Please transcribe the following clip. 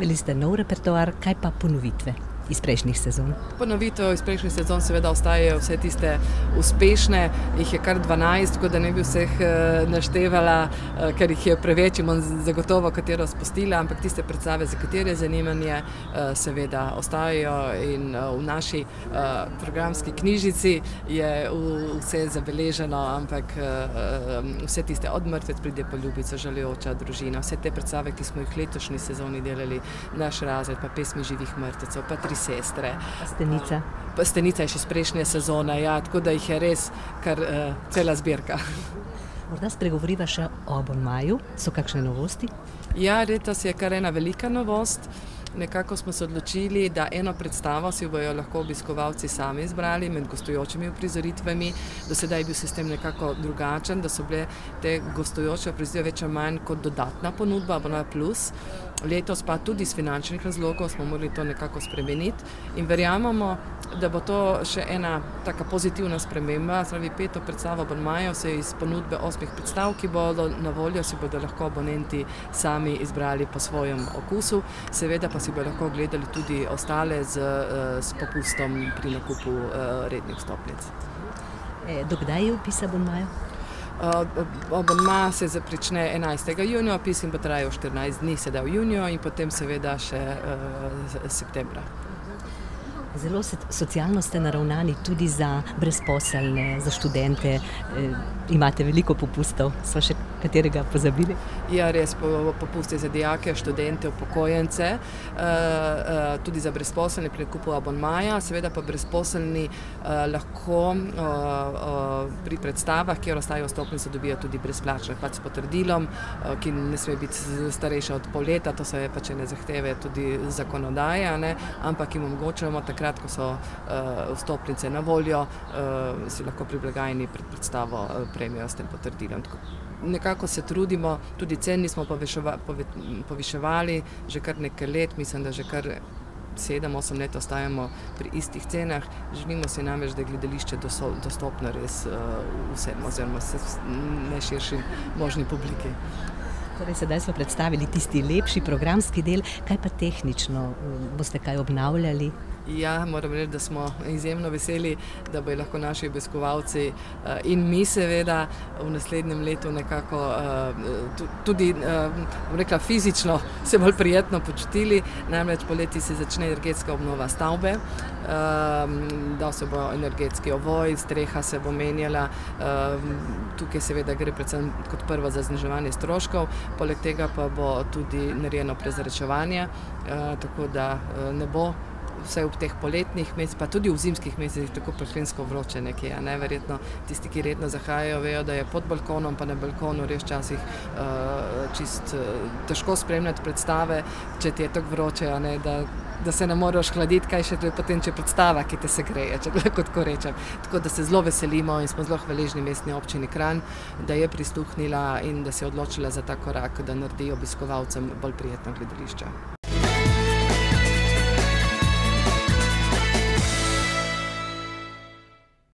Predstavili ste nov repertoar, kaj pa ponovitve? Iz prejšnjih sezon. Ponovitev iz prejšnjih sezon seveda ostajajo vse tiste uspešne, jih je kar 12, tako da ne bi vseh eh, naštevala, eh, ker jih je preveč in bom zagotovo katero spustila, ampak tiste predstave, za katere zanimanje, eh, seveda ostajajo in v naši programski knjižici je vse zabeleženo, ampak vse tiste od mrtvec pride poljubica, žaljujoča družina, vse te predstave, ki smo jih letošnji sezoni delali, naš razred, pa pesmi živih mrtvecev, pa tri sestre. Stenica. Stenica je še iz prejšnje sezone, ja, tako da jih je res kar uh, cela zbirka. Morda spregovoriva še o Bonmaju, so kakšne novosti? Ja, letos je kar ena velika novost. Nekako smo se odločili, da eno predstavo si bojo lahko obiskovalci sami izbrali med gostujočimi uprizoritvami. Do sedaj je bil sistem nekako drugačen, da so bile te gostujoče uprizoritvene več ali manj kot dodatna ponudba, Abonaj Plus. Letos pa tudi iz finančnih razlogov smo morali to nekako spremeniti in verjamemo, da bo to še ena taka pozitivna sprememba. Zdravi peto predstavo Abonmajo se iz ponudbe osmih predstav, ki bodo na voljo, si bodo lahko abonenti sami izbrali po svojem okusu. Seveda pa si bodo lahko gledali tudi ostale z, eh, s popustom pri nakupu eh, rednih stopnic. E, dokdaj je upis abonmaja? Abonma se začne 11. junija, opis in bo trajal 14 dni, sedaj v juniju in potem seveda še uh, septembra. Zelo socialno ste naravnani tudi za brezposelne, za študente. E, imate veliko popustov, so še katerega pozabili? Ja, res popusti za dijake, študente, upokojence, e, e, tudi za brezposelne pri nakupu abonmaja, seveda pa brezposelni lahko pri predstavah, kjer ostajajo stopnice, dobijo tudi brezplačno, pač s potrdilom, ki ne sme biti starejša od pol leta, to se je pač ne zahteve tudi zakonodaja, ne? ampak jim omogočamo takrat, takrat, ko so uh, vstopnice na voljo, uh, si lahko pri blagajni pred predstavo uh, premijo s tem potrdilom. Tako, nekako se trudimo, tudi ceni smo poveševa, pove, poviševali že kar nekaj let, mislim, da že kar. Sedem, osem let ostajamo pri istih cenah, želimo si namreč, da je gledališče dostopno res uh, vsem, oziroma najširši možni publiki. Torej, sedaj smo predstavili tisti lepši programski del, kaj pa tehnično, boste kaj obnavljali? Ja, moram reči, da smo izjemno veseli, da bodo lahko naši obiskovalci uh, in mi, seveda, v naslednjem letu nekako uh, tudi uh, rekla, fizično se bolj prijetno počutili. Namreč poleti se začne energetska obnova stavbe, uh, da se bo energetski ovoj, streha se bo menjala. Uh, tukaj, seveda, gre predvsem kot prvo za zniževanje stroškov, poleg tega pa bo tudi narejeno prezračevanje, tako da ne bo vse v teh poletnih mesecih, pa tudi v zimskih mesecih, tako prehransko vroče nekje. Ne? Verjetno tisti, ki redno zahajajo, vejo, da je pod balkonom, pa na balkonu res včasih uh, čist uh, težko spremljati predstave, če ti je tako vroče, ne? da, da se ne moreš hladiti, kaj še potem, če predstava, ki te se greje, če lahko tako rečem. Tako da se zelo veselimo in smo zelo hvaležni mestni občini Kran, da je pristuhnila in da se je odločila za ta korak, da naredi obiskovalcem bolj prijetno gledališče.